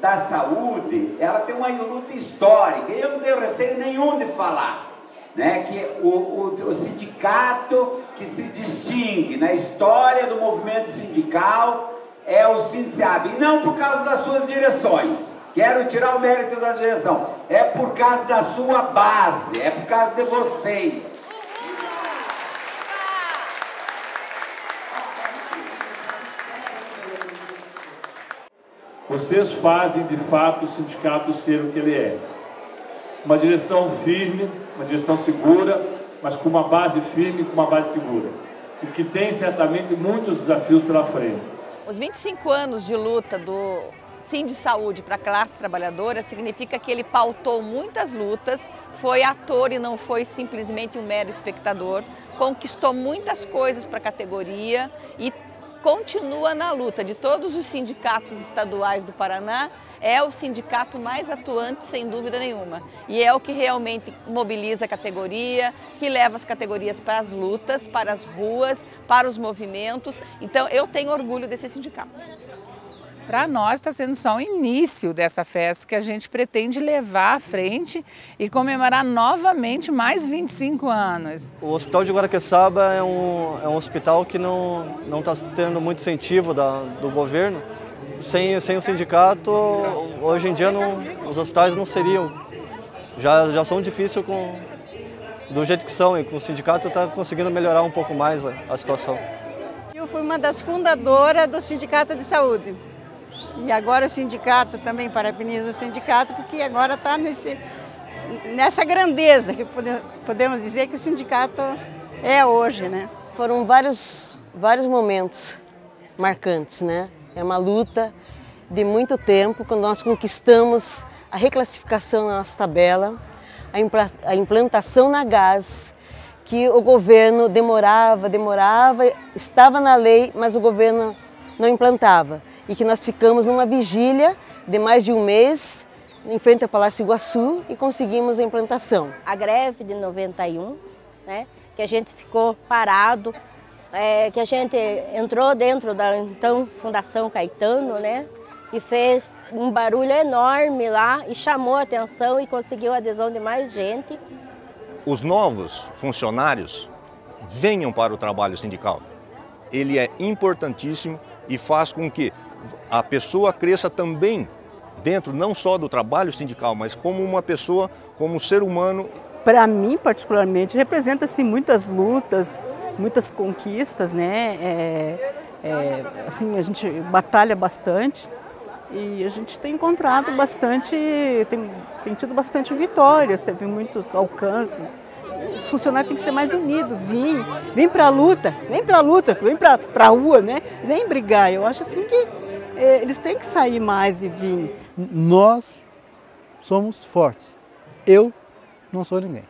da saúde, ela tem uma luta histórica, e eu não tenho receio nenhum de falar, né, que o, o, o sindicato que se distingue na história do movimento sindical é o SINDICAB, e não por causa das suas direções, quero tirar o mérito da direção, é por causa da sua base, é por causa de vocês, Vocês fazem de fato o sindicato ser o que ele é. Uma direção firme, uma direção segura, mas com uma base firme, com uma base segura. E que tem certamente muitos desafios pela frente. Os 25 anos de luta do Sim de Saúde para a classe trabalhadora significa que ele pautou muitas lutas, foi ator e não foi simplesmente um mero espectador, conquistou muitas coisas para a categoria e continua na luta de todos os sindicatos estaduais do Paraná, é o sindicato mais atuante, sem dúvida nenhuma. E é o que realmente mobiliza a categoria, que leva as categorias para as lutas, para as ruas, para os movimentos. Então, eu tenho orgulho desse sindicato. Para nós está sendo só o início dessa festa que a gente pretende levar à frente e comemorar novamente mais 25 anos. O Hospital de Guaraqueçaba é um, é um hospital que não está tendo muito incentivo da, do governo. Sem, sem o sindicato, hoje em dia não, os hospitais não seriam, já, já são difíceis com, do jeito que são e com o sindicato está conseguindo melhorar um pouco mais a, a situação. Eu fui uma das fundadoras do Sindicato de Saúde. E agora o sindicato também parabeniza o sindicato, porque agora está nessa grandeza que podemos dizer que o sindicato é hoje. Né? Foram vários, vários momentos marcantes, né? É uma luta de muito tempo, quando nós conquistamos a reclassificação na nossa tabela, a implantação na gás, que o governo demorava, demorava, estava na lei, mas o governo não implantava e que nós ficamos numa vigília de mais de um mês em frente ao Palácio Iguaçu e conseguimos a implantação. A greve de 91, né, que a gente ficou parado, é, que a gente entrou dentro da então Fundação Caetano, né, e fez um barulho enorme lá e chamou a atenção e conseguiu a adesão de mais gente. Os novos funcionários venham para o trabalho sindical. Ele é importantíssimo e faz com que a pessoa cresça também dentro não só do trabalho sindical, mas como uma pessoa, como um ser humano. Para mim, particularmente, representa-se muitas lutas, muitas conquistas, né? É, é, assim, a gente batalha bastante e a gente tem encontrado bastante, tem, tem tido bastante vitórias, teve muitos alcances. Os funcionários têm que ser mais unidos, vem, vem para a luta, vem para a luta, vem para a rua, né? Vem brigar. Eu acho assim que eles têm que sair mais e vir. Nós somos fortes. Eu não sou ninguém.